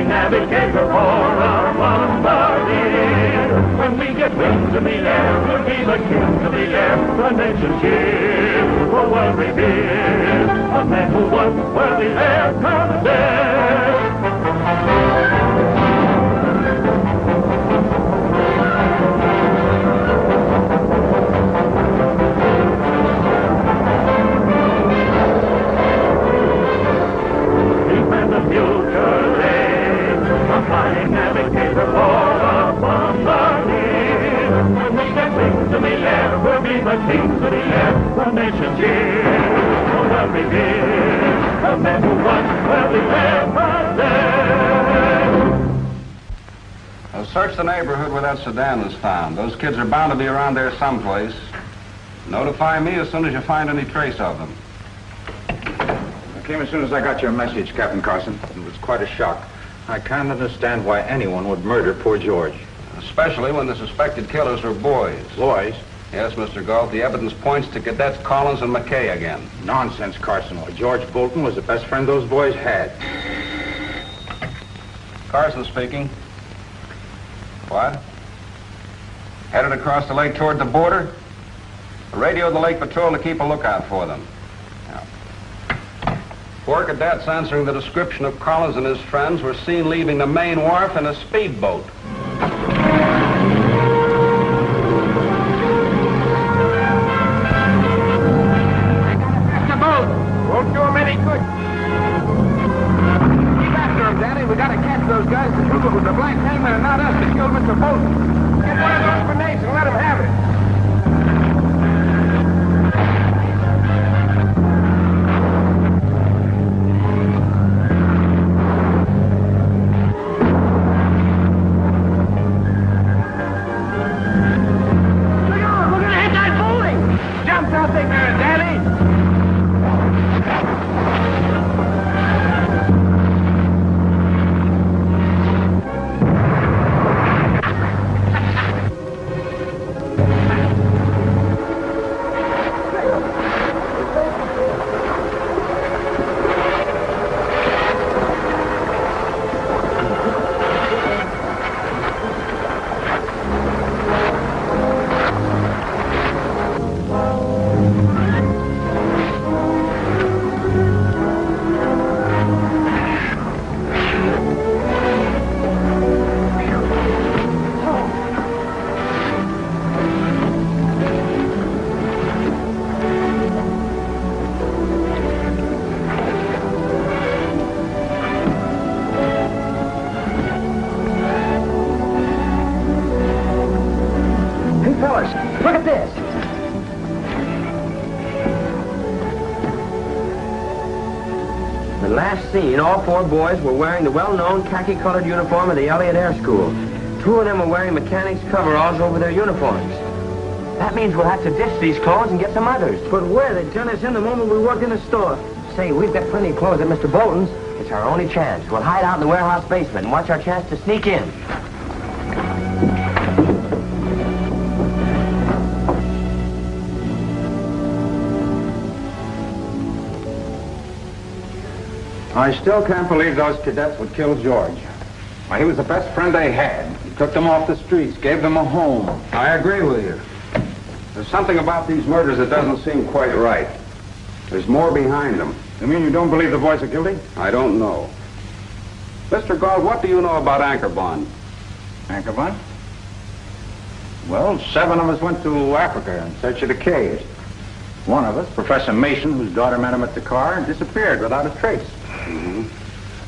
a navigator for our bombardier. When we get wings in the air, we'll be the kings of the air, the nation's here, for world revered, a man who once were the air cadet. The kings of the air, the nation's here. So well revered, the men who once were the air. Now search the neighborhood where that sedan was found. Those kids are bound to be around there someplace. Notify me as soon as you find any trace of them. I came as soon as I got your message, Captain Carson. It was quite a shock. I can't understand why anyone would murder poor George. Especially when the suspected killers were boys. Boys? Yes, Mr. Galt, the evidence points to Cadets Collins and McKay again. Nonsense, Carson. George Bolton was the best friend those boys had. Carson speaking. What? Headed across the lake toward the border? Radio the lake patrol to keep a lookout for them. Four cadets answering the description of Collins and his friends were seen leaving the main wharf in a speedboat. The last seen, all four boys were wearing the well-known khaki-colored uniform of the Elliott Air School. Two of them were wearing mechanics' coveralls over their uniforms. That means we'll have to ditch these clothes and get some others. But where? They turn us in the moment we walk in the store. Say, we've got plenty of clothes at Mr. Bolton's. It's our only chance. We'll hide out in the warehouse basement and watch our chance to sneak in. I still can't believe those cadets would kill George. Why, he was the best friend they had. He took them off the streets, gave them a home. I agree with you. There's something about these murders that doesn't seem quite right. There's more behind them. You mean you don't believe the boys are guilty? I don't know. Mr. Galt, what do you know about Anchorbond? Anchorbond? Well, seven of us went to Africa in search of the caves. One of us, Professor Mason, whose daughter met him at the car, disappeared without a trace.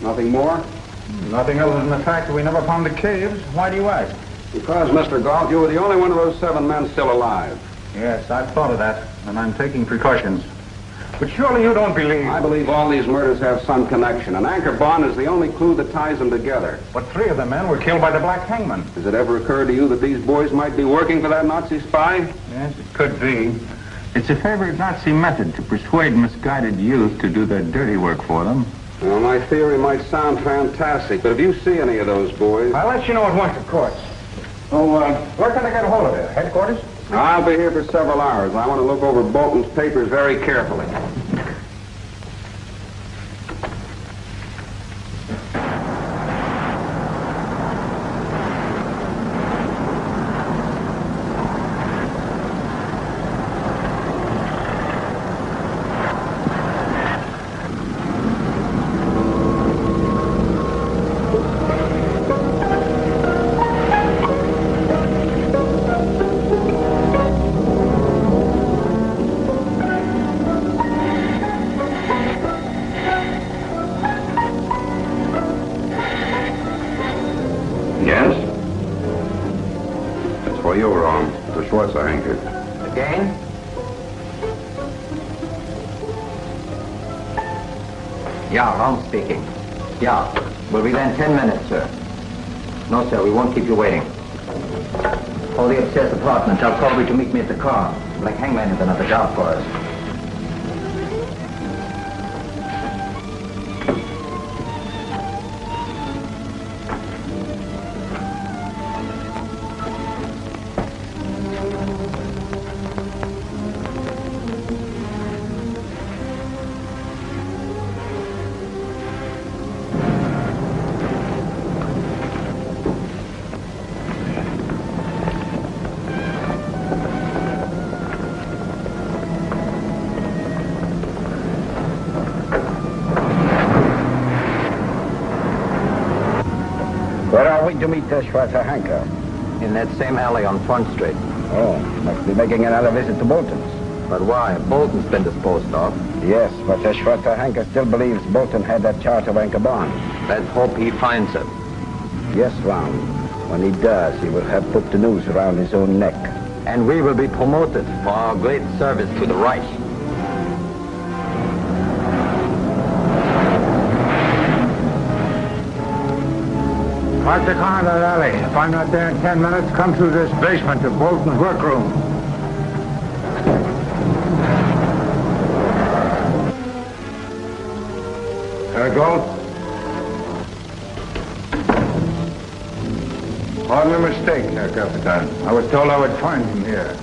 Nothing more? Nothing other than the fact that we never found the caves. Why do you ask? Because, Mr. Galt, you were the only one of those seven men still alive. Yes, I've thought of that, and I'm taking precautions. But surely you don't believe... I believe all these murders have some connection, and Anchorbond is the only clue that ties them together. But three of the men were killed by the Black Hangman. Has it ever occurred to you that these boys might be working for that Nazi spy? Yes, it could be. It's a favorite Nazi method to persuade misguided youth to do their dirty work for them. Well, my theory might sound fantastic, but if you see any of those boys, I'll let you know at once, of course. Oh, uh, where can I get a hold of you? Headquarters? I'll be here for several hours. I want to look over Bolton's papers very carefully. Yeah, Ron speaking. Yeah. We'll be there in ten minutes, sir. No, sir, we won't keep you waiting. Call the upstairs apartment. Tell Colby to meet me at the car. Black Hangman has another job for us. To meet the Schwarzer Henker? In that same alley on Front Street. Oh, must be making another visit to Bolton's. But why? Bolton's been disposed of. Yes, but the Schwarzer Henker still believes Bolton had that charter of anchor bond. Let's hope he finds it. Yes, Ron. When he does, he will have put the noose around his own neck. And we will be promoted for our great service to the Reich. Park the car in that alley. If I'm not there in ten minutes, come through this basement to Bolton's workroom. There go. Hardly a mistake, Herr Capitan. I was told I would find him here.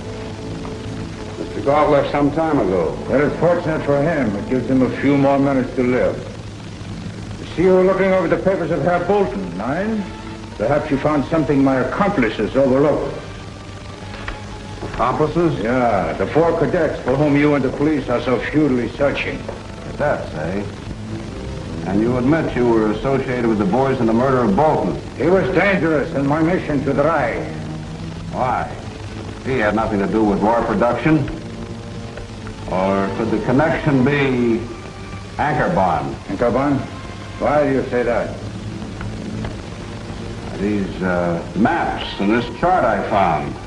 Mr. Galt left some time ago. That is fortunate for him. It gives him a few more minutes to live. You see, you were looking over the papers of Herr Bolton, nein? Perhaps you found something my accomplices overlooked. Accomplices? Yeah, the four cadets for whom you and the police are so futilely searching. Cadets, eh? And you admit you were associated with the boys in the murder of Bolton. He was dangerous in my mission to the Reich. Why? He had nothing to do with war production. Or could the connection be anchor bond? And Caban, why do you say that? These uh, maps and this chart I found.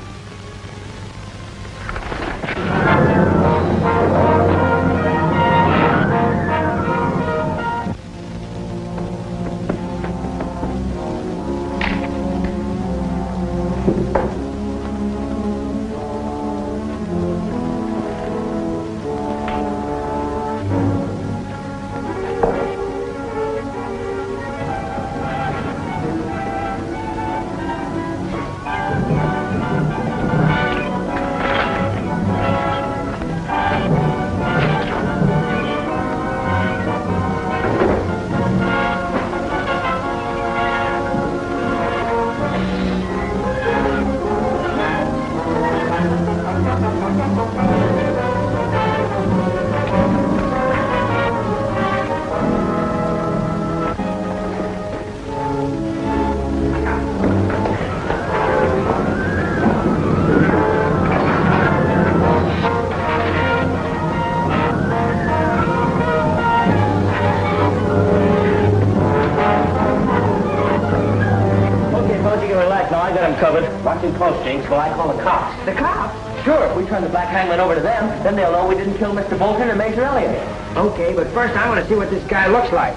Mr. Bolton and Major Elliott. Okay, but first I want to see what this guy looks like.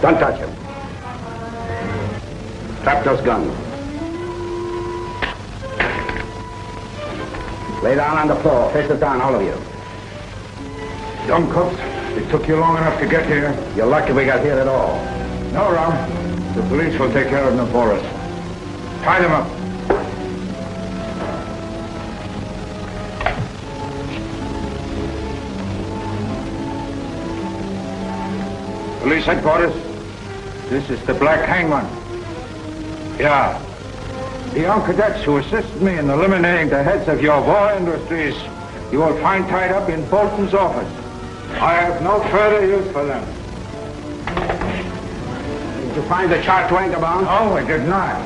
Don't touch him. Strap those guns. Lay down on the floor. Faces down, all of you. Young cooks, It took you long enough to get here. You're lucky we got here at all. No, Rum. The police will take care of them for us. Tie them up. Police headquarters. This is the Black Hangman. Yeah. The young cadets who assisted me in eliminating the heads of your war industries, you will find tied up in Bolton's office. I have no further use for them. Did you find the chart, Wankerbaum? No, I did not.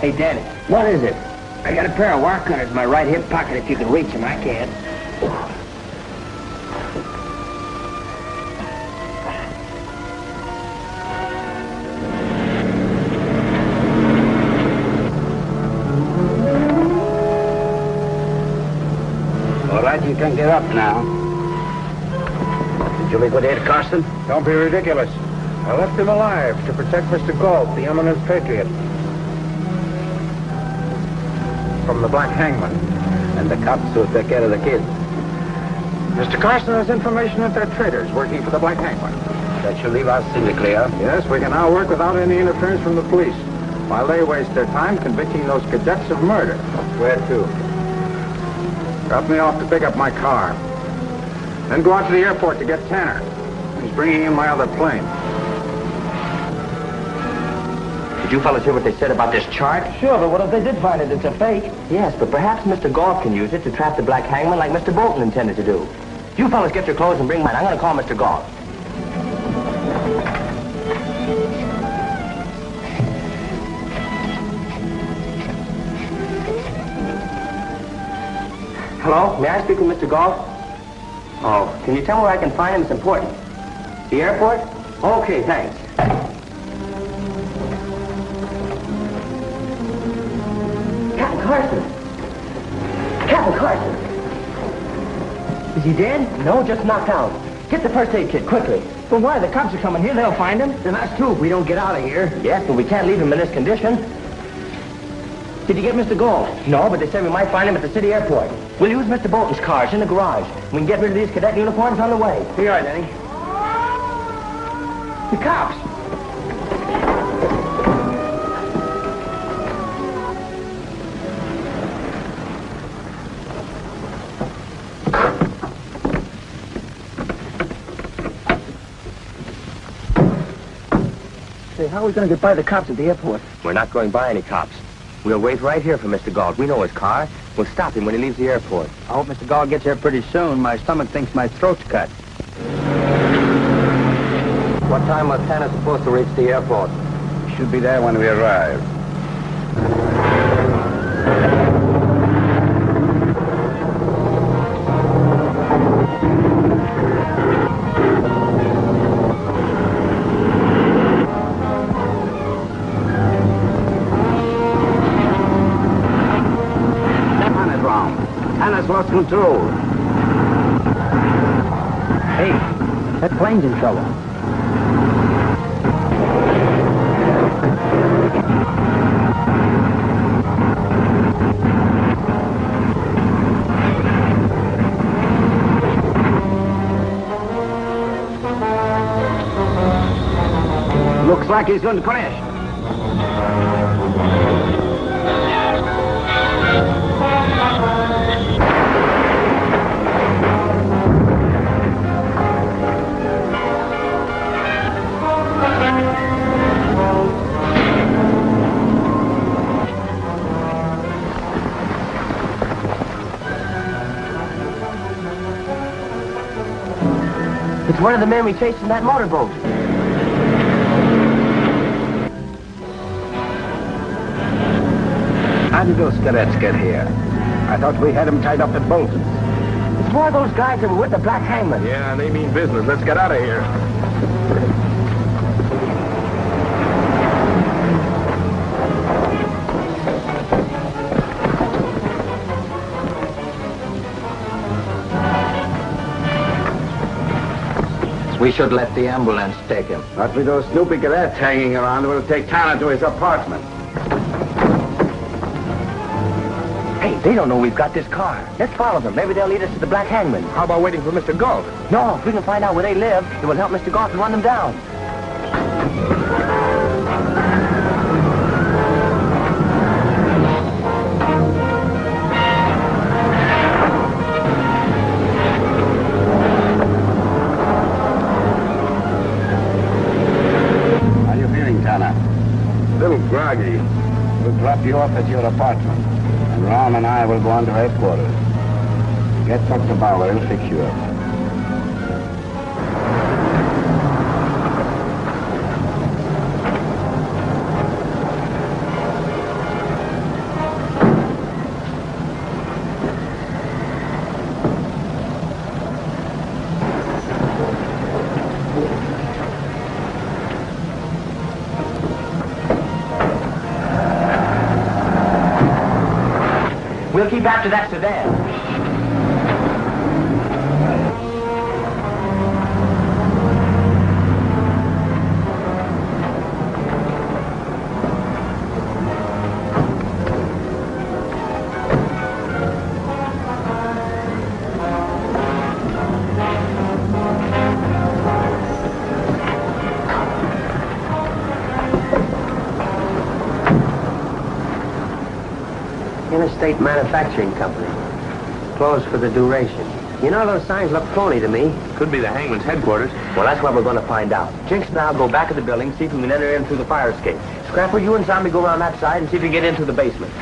Hey, Danny, what is it? I got a pair of wire cutters in my right hip pocket if you can reach them. I can't. You can get up now. Did you liquidate Carson? Don't be ridiculous. I left him alive to protect Mr. Galt, the eminent patriot. From the Black Hangman. And the cops will take care of the kids. Mr. Carson has information that they're traitors working for the Black Hangman. That should leave us in the clear. Yes, we can now work without any interference from the police, while they waste their time convicting those cadets of murder. Where to? Drop me off to pick up my car. Then go out to the airport to get Tanner. He's bringing in my other plane. Did you fellas hear what they said about this chart? Sure, but what if they did find it? It's a fake. Yes, but perhaps Mr. Galt can use it to trap the Black Hangman like Mr. Bolton intended to do. You fellas get your clothes and bring mine. I'm going to call Mr. Galt. Hello? May I speak with Mr. Galt? Oh, can you tell me where I can find him? It's important. The airport? Okay, thanks. Captain Carson! Captain Carson! Is he dead? No, just knocked out. Get the first aid kit, quickly. But why? The cops are coming here. They'll find him. Then that's true if we don't get out of here. Yes, but we can't leave him in this condition. Did you get Mr. Galt? No, but they said we might find him at the city airport. We'll use Mr. Bolton's cars in the garage. We can get rid of these cadet uniforms on the way. Here you are, Danny. The cops. Say, how are we going to get by the cops at the airport? We're not going by any cops. We'll wait right here for Mr. Galt. We know his car. We'll stop him when he leaves the airport. I hope Mr. Galt gets here pretty soon. My stomach thinks my throat's cut. What time was Tanner supposed to reach the airport? He Should be there when we arrive. Control. Hey, that plane's in trouble. Looks like he's going to crash. One of the men we chased in that motorboat. How did those cadets get here? I thought we had them tied up at Bolton. It's more of those guys that were with the Black Hangman. Yeah, and they mean business. Let's get out of here. We should let the ambulance take him. Not with those snoopy cadets hanging around. We'll take Tanner to his apartment. Hey, they don't know we've got this car. Let's follow them. Maybe they'll lead us to the Black Hangman. How about waiting for Mr. Galt? No, if we can find out where they live, it will help Mr. Goff run them down. We'll drop you off at your apartment. And Ram and I will go on to headquarters. Get Dr. Bauer. He'll fix you up. Keep after that sedan. Manufacturing Company. Closed for the duration. You know, those signs look phony to me. Could be the hangman's headquarters. Well, that's what we're going to find out. Jinx and I'll go back of the building, see if we can enter in through the fire escape. Scrapper, you and Zombie go around that side and see if you can get into the basement.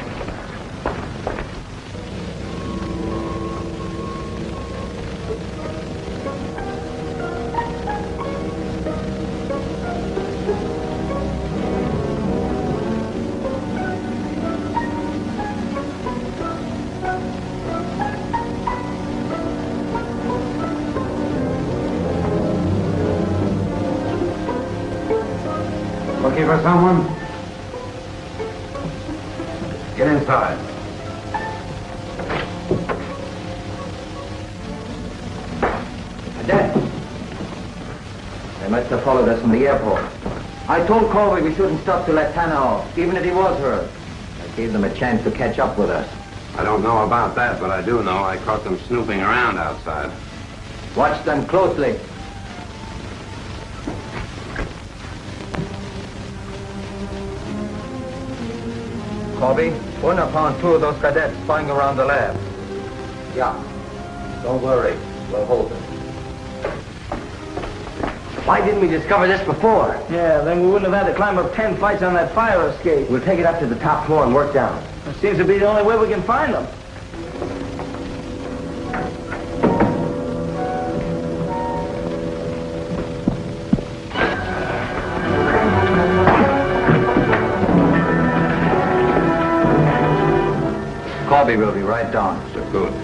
They must have followed us from the airport. I told Colby we shouldn't stop to let Tanner off, even if he was hurt. I gave them a chance to catch up with us. I don't know about that, but I do know I caught them snooping around outside. Watch them closely. Colby, one upon two of those cadets spying around the lab. Yeah. Don't worry. We'll hold them. Why didn't we discover this before? Yeah, then we wouldn't have had to climb up ten flights on that fire escape. We'll take it up to the top floor and work down. It seems to be the only way we can find them. Colby will be right down. So good.